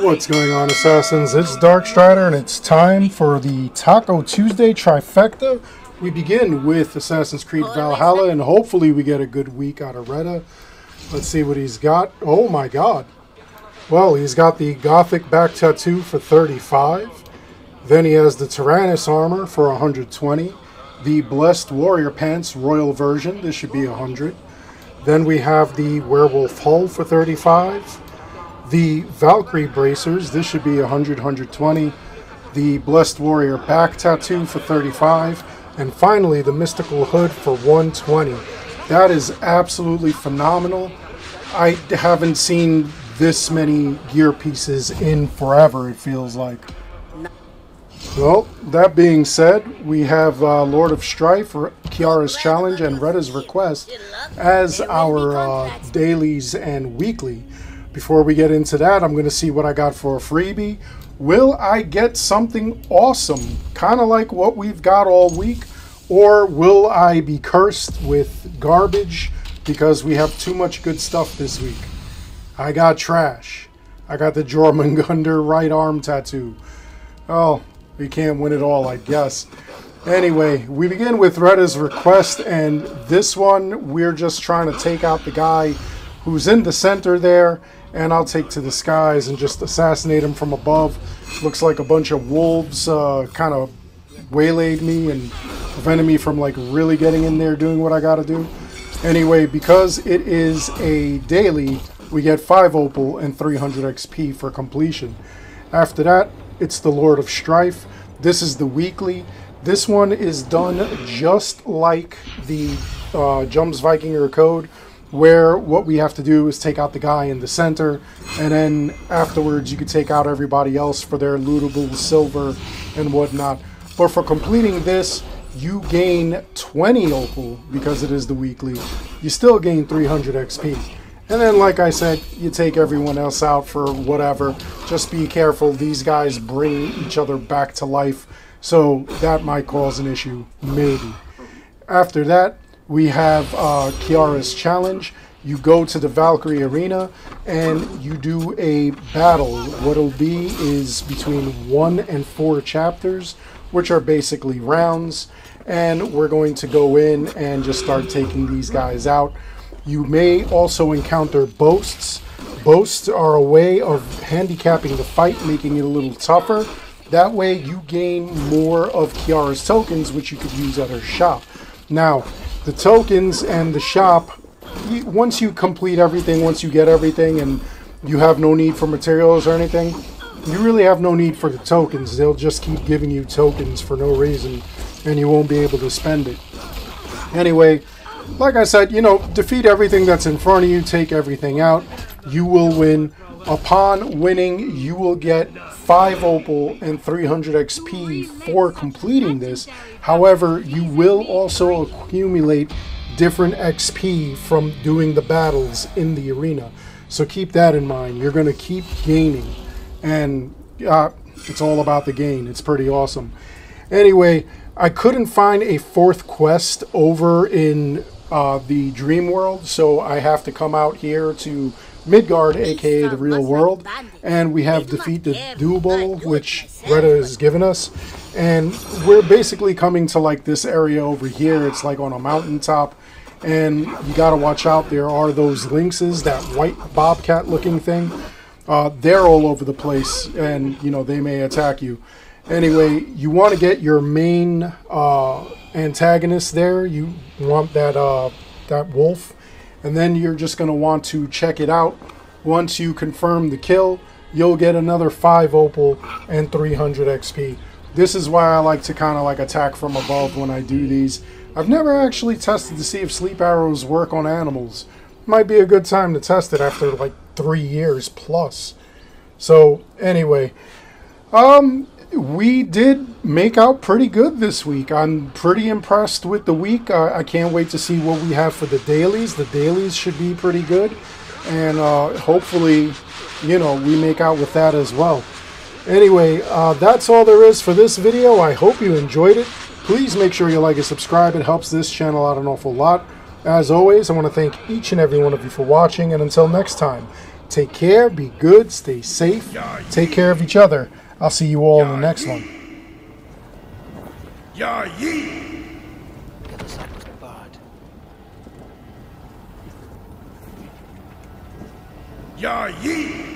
What's going on, Assassins? It's Dark Strider, and it's time for the Taco Tuesday trifecta. We begin with Assassin's Creed Valhalla, and hopefully we get a good week out of Reda. Let's see what he's got. Oh my god. Well, he's got the Gothic back tattoo for 35. Then he has the Tyrannus armor for 120. The Blessed Warrior Pants Royal version, this should be 100. Then we have the Werewolf Hood for 35 the Valkyrie bracers, this should be 100, 120. The Blessed Warrior back tattoo for 35. And finally, the Mystical Hood for 120. That is absolutely phenomenal. I haven't seen this many gear pieces in forever, it feels like. Well, that being said, we have uh, Lord of Strife, Kiara's Challenge, and Reda's Request as our uh, dailies and weekly. Before we get into that, I'm going to see what I got for a freebie. Will I get something awesome, kind of like what we've got all week? Or will I be cursed with garbage because we have too much good stuff this week? I got trash. I got the Jormungandr right arm tattoo. Oh, we can't win it all, I guess. Anyway, we begin with Reda's request, and this one, we're just trying to take out the guy who's in the center there and I'll take to the skies and just assassinate him from above. Looks like a bunch of wolves uh, kind of waylaid me and prevented me from like really getting in there doing what I gotta do. Anyway, because it is a daily, we get 5 opal and 300 XP for completion. After that, it's the Lord of Strife. This is the weekly. This one is done just like the uh, Jums Vikinger code, where what we have to do is take out the guy in the center, and then afterwards you can take out everybody else for their lootable silver and whatnot. But for completing this, you gain 20 opal because it is the weekly. You still gain 300 XP. And then, like I said, you take everyone else out for whatever. Just be careful. These guys bring each other back to life. So that might cause an issue. Maybe. After that, we have uh, Kiara's challenge. You go to the Valkyrie arena and you do a battle. What it'll be is between one and four chapters, which are basically rounds. And we're going to go in and just start taking these guys out. You may also encounter boasts. Boasts are a way of handicapping the fight, making it a little tougher. That way you gain more of Kiara's tokens, which you could use at her shop. Now, the tokens and the shop, once you complete everything, once you get everything and you have no need for materials or anything, you really have no need for the tokens. They'll just keep giving you tokens for no reason and you won't be able to spend it. Anyway, like I said, you know, defeat everything that's in front of you, take everything out, you will win. Upon winning, you will get 5 opal and 300 XP for completing this. However, you will also accumulate different XP from doing the battles in the arena. So keep that in mind. You're going to keep gaining. And uh, it's all about the gain. It's pretty awesome. Anyway, I couldn't find a fourth quest over in uh, the dream world, so I have to come out here to Midgard, aka the real world, and we have Defeat the Double, which Reda has given us. And we're basically coming to like this area over here. It's like on a mountaintop. And you gotta watch out, there are those lynxes, that white bobcat looking thing. Uh, they're all over the place, and you know, they may attack you. Anyway, you want to get your main uh, antagonist there. You want that uh, that wolf and then you're just going to want to check it out. Once you confirm the kill, you'll get another 5 opal and 300 XP. This is why I like to kind of like attack from above when I do these. I've never actually tested to see if sleep arrows work on animals. Might be a good time to test it after like three years plus. So anyway, um, we did make out pretty good this week. I'm pretty impressed with the week. Uh, I can't wait to see what we have for the dailies. The dailies should be pretty good. And uh, hopefully, you know, we make out with that as well. Anyway, uh, that's all there is for this video. I hope you enjoyed it. Please make sure you like and subscribe. It helps this channel out an awful lot. As always, I want to thank each and every one of you for watching. And until next time, Take care, be good, stay safe, take care of each other. I'll see you all in the next one. Ya Yi! Ya Yi!